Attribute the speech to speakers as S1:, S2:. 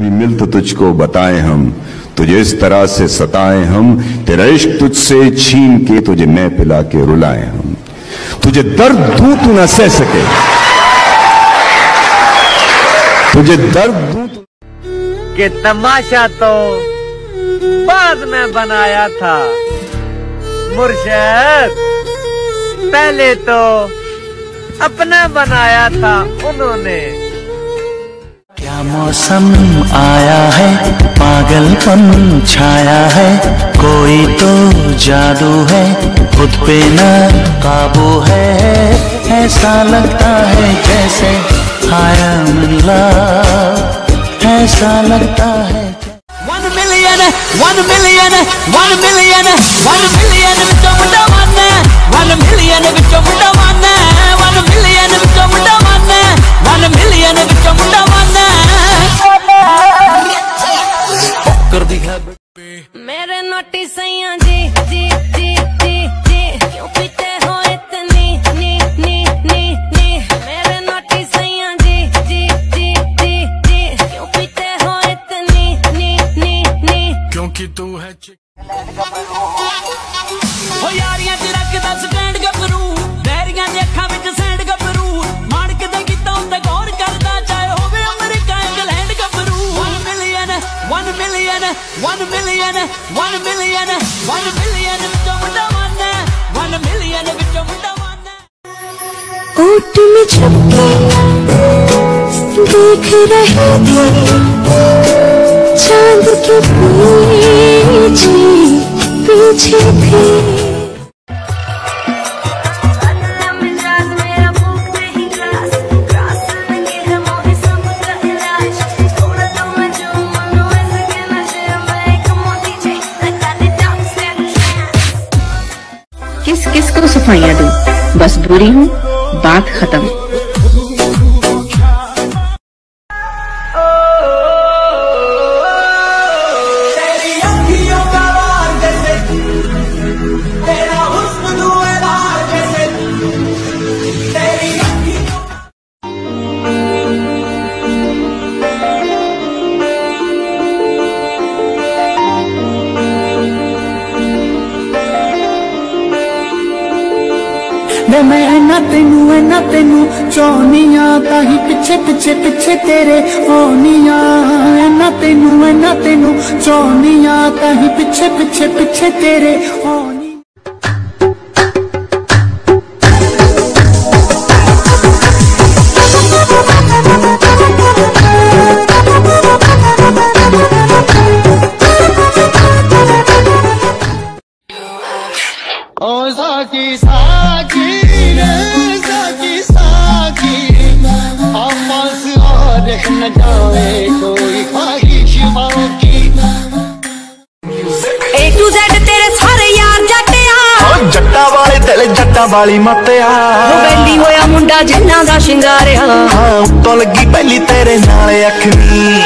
S1: कभी मिल तो तुझको बताए हम, तुझे इस तरह से सताए हम, तेरा इश्क तुझसे छीन के तुझे मैं पिला के रुलाए हम। तुझे दर्द दूँ तू न सह सके। तुझे दर्द दूँ तू
S2: कि तमाशा तो बाद में बनाया था। मुर्शद, पहले तो अपना बनाया था उन्होंने।
S3: क्या मौसम आया है, पागलपन छाया है, कोई तो जादू है, खुद पे ना काबू है, ऐसा लगता है जैसे आया मिला, ऐसा लगता है
S4: one million one million one million one million
S3: क्योंकि तू है
S4: ਹੋ ਯਾਰੀਆਂ ਚ ਰੱਖਦਾ ਸਟੈਂਡ ਗੱਭਰੂ ਬੈਰੀਆਂ ਦੇ ਅੱਖਾਂ ਵਿੱਚ ਸੈਂਡ ਗੱਭਰੂ ਮਾਣਕ ਦੇ ਗੀਤਾਂ ਉੱਤੇ ਗੌਰ ਕਰਦਾ ਚਾਹੇ ਹੋਵੇ ਅਮਰੀਕਾ ਇੰਗਲੈਂਡ ਗੱਭਰੂ 1 million 1 million 1 million 1 million 1 million ਵਿੱਚੋਂ ਮੁੰਡਾ ਮਾਨਾ 1 ਮਿਲੀਅਨ ਵਿੱਚੋਂ ਮੁੰਡਾ ਮਾਨਾ
S5: ओट में छपके देख रहे थे चांद के पीछे
S6: किस किस को सफाइयाँ दूँ? बस बुरी हूँ बात खत्म।
S3: ਵੇ ਮੈਂ ਨਾ ਤੈਨੂੰ ਐ ਨਾ ਤੈਨੂੰ ਚਾਹਨੀਆਂ ਤਾਂ ਹੀ ਪਿੱਛੇ ਪਿੱਛੇ ਪਿੱਛੇ ਤੇਰੇ ਆਉਣੀਆਂ ਐ ਨਾ ਤੈਨੂੰ ਐ ਨਾ ਤੈਨੂੰ ਚਾਹਨੀਆਂ ਤਾਂ ਹੀ ਪਿੱਛੇ ਪਿੱਛੇ ਪਿੱਛੇ ਤੇਰੇ ਆਉਣੀਆਂ ਸਾਕੀ ਸਾਕੀ ਰੇ ਸਾਕੀ ਸਾਕੀ ਆਪਸ ਔਰ ਨਾ ਜਾਵੇ ਕੋਈ ਖਾਹਿਸ਼ਾਂ ਕੀ ਏ
S5: ਟੂ ਜ਼ੈਡ ਤੇਰੇ ਸਾਰੇ ਯਾਰ ਜੱਟਿਆ ਓ
S3: ਜੱਟਾਂ ਵਾਲੇ ਦਿਲ ਜੱਟਾਂ ਵਾਲੀ ਮੱਤਿਆ
S5: ਰੁਬੈਲੀ ਹੋਇਆ ਮੁੰਡਾ ਜਿੰਨਾ ਦਾ ਸ਼ਿੰਗਾਰਿਆ
S3: ਹਾਂ ਉੱਤੋਂ ਲੱਗੀ ਪਹਿਲੀ ਤੇਰੇ ਨਾਲ ਅੱਖ
S5: ਵੀ।